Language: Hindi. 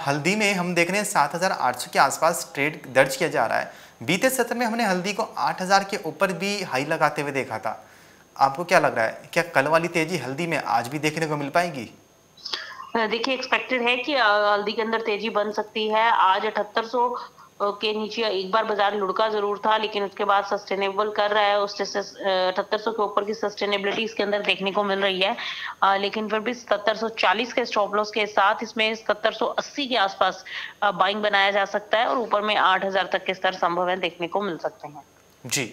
हल्दी में हम देख रहे हैं सात हज़ार आठ सौ के आसपास ट्रेड दर्ज किया जा रहा है। बीते सत्र में हमने हल्दी को आठ हज़ार के ऊपर भी हाई लगाते हुए देखा था। आपको क्या लग रहा है? क्या कल वाली तेज़ी हल्दी में आज भी देखने को मिल पाएगी? देखिए एक्सपेक्टेड है कि हल्दी के अंदर तेज़ी बन सकती है। आज अठहत्तर के नीचे एक बार बाज़ार लुढ़का ज़रूर था लेकिन उसके बाद सस्टेनेबल कर रहा है उससे अठहत्तर सौ के ऊपर की सस्टेनेबिलिटी इसके अंदर देखने को मिल रही है। आ, लेकिन फिर भी सत्तर सौ चालीस के स्टॉप लॉस के साथ इसमें सत्तर सौ अस्सी के आसपास बाइंग बनाया जा सकता है और ऊपर में आठ हज़ार तक के स्तर संभव है देखने को मिल सकते हैं। जी।